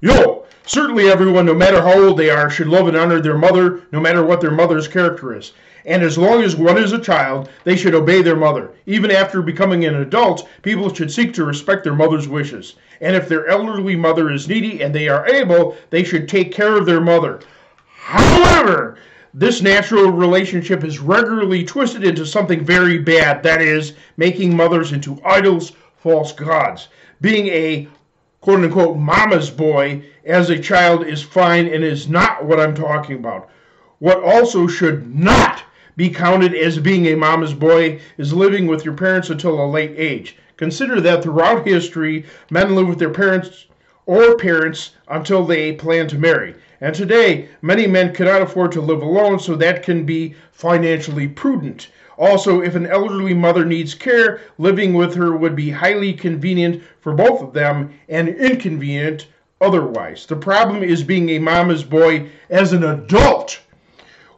Yo, certainly everyone, no matter how old they are, should love and honor their mother, no matter what their mother's character is. And as long as one is a child, they should obey their mother. Even after becoming an adult, people should seek to respect their mother's wishes. And if their elderly mother is needy and they are able, they should take care of their mother. However, this natural relationship is regularly twisted into something very bad that is, making mothers into idols, false gods. Being a quote unquote mama's boy as a child is fine and is not what I'm talking about. What also should not be counted as being a mama's boy is living with your parents until a late age. Consider that throughout history, men live with their parents or parents until they plan to marry. And today, many men cannot afford to live alone, so that can be financially prudent. Also, if an elderly mother needs care, living with her would be highly convenient for both of them and inconvenient otherwise. The problem is being a mama's boy as an adult,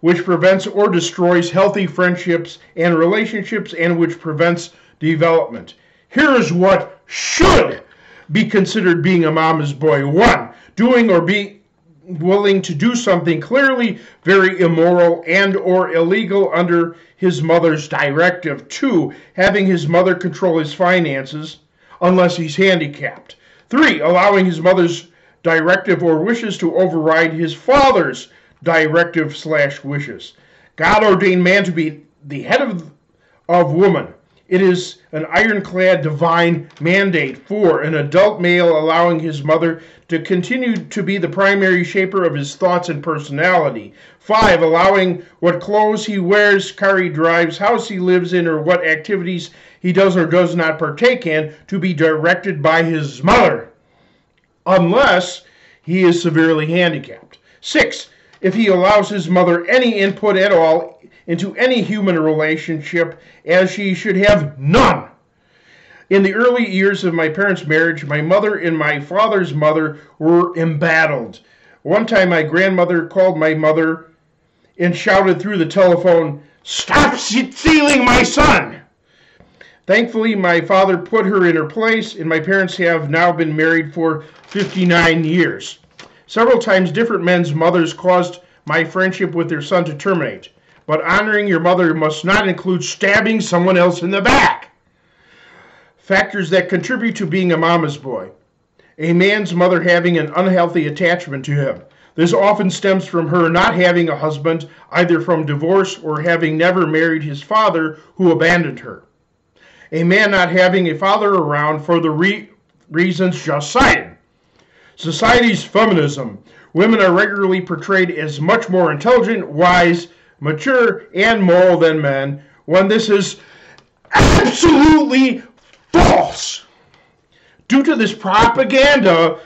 which prevents or destroys healthy friendships and relationships and which prevents development. Here is what should be considered being a mama's boy. One, doing or being willing to do something clearly very immoral and or illegal under his mother's directive. Two, having his mother control his finances unless he's handicapped. Three, allowing his mother's directive or wishes to override his father's directive slash wishes. God ordained man to be the head of, of woman. It is an ironclad divine mandate for an adult male allowing his mother to continue to be the primary shaper of his thoughts and personality. Five, allowing what clothes he wears, car he drives, house he lives in, or what activities he does or does not partake in to be directed by his mother, unless he is severely handicapped. Six, if he allows his mother any input at all into any human relationship, as she should have none. In the early years of my parents' marriage, my mother and my father's mother were embattled. One time, my grandmother called my mother and shouted through the telephone, Stop stealing my son! Thankfully, my father put her in her place, and my parents have now been married for 59 years. Several times, different men's mothers caused my friendship with their son to terminate. But honoring your mother must not include stabbing someone else in the back. Factors that contribute to being a mama's boy. A man's mother having an unhealthy attachment to him. This often stems from her not having a husband, either from divorce or having never married his father, who abandoned her. A man not having a father around for the re- reasons just cited. Society's feminism. Women are regularly portrayed as much more intelligent, wise, mature, and moral than men, when this is absolutely false. Due to this propaganda,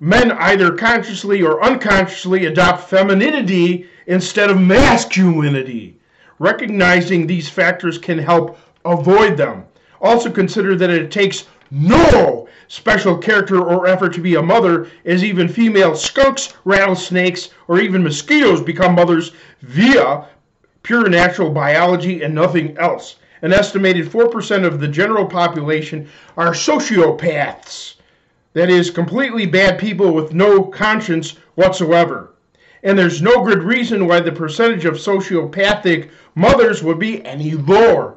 men either consciously or unconsciously adopt femininity instead of masculinity. Recognizing these factors can help avoid them. Also consider that it takes no special character or effort to be a mother, as even female skunks, rattlesnakes, or even mosquitoes become mothers via pure natural biology and nothing else an estimated 4% of the general population are sociopaths. That is, completely bad people with no conscience whatsoever. And there's no good reason why the percentage of sociopathic mothers would be any lower.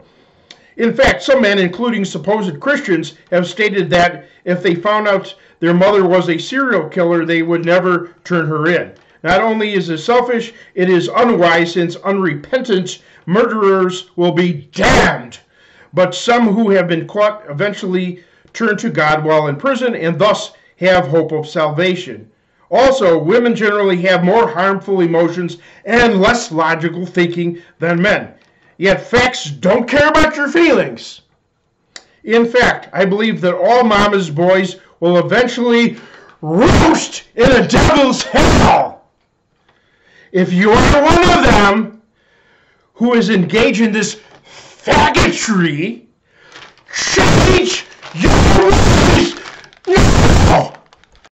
In fact, some men, including supposed Christians, have stated that if they found out their mother was a serial killer, they would never turn her in. Not only is it selfish, it is unwise, since unrepentant murderers will be damned. But some who have been caught eventually turn to God while in prison and thus have hope of salvation. Also, women generally have more harmful emotions and less logical thinking than men. Yet facts don't care about your feelings. In fact, I believe that all mama's boys will eventually roast in a devil's hell. If you are one of them who is engaged in this faggotry, change your!